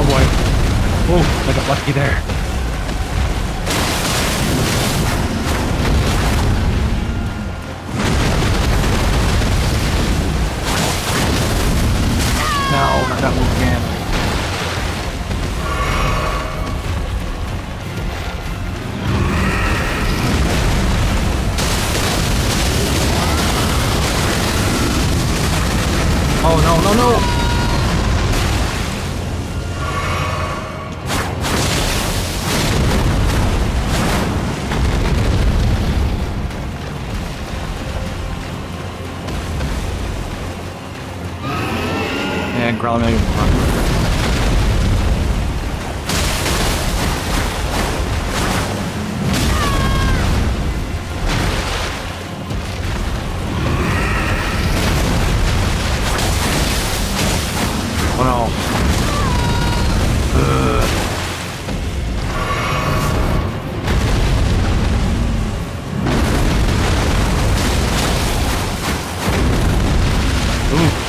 Oh, lucky there. No, not that move again. Oh no, no, no! And Growlithe Oh no. Ugh. Ooh.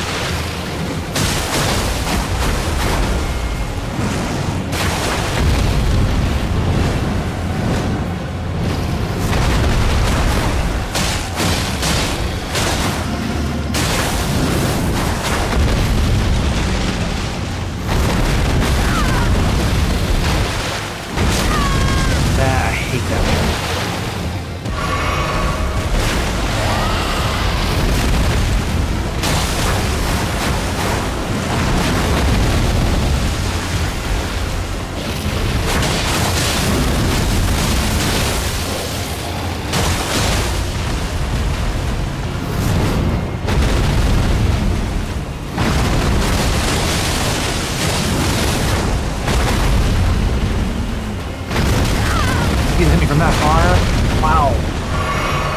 That far. Wow.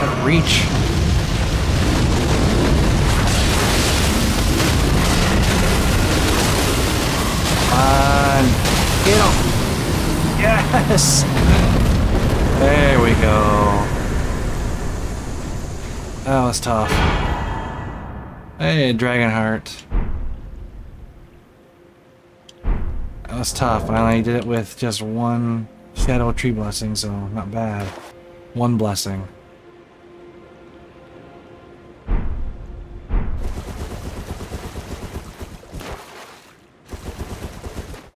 That reach. Come. Get him. Yes. There we go. That was tough. Hey, Dragonheart. That was tough. I only did it with just one Shadow Tree Blessing, so not bad. One blessing.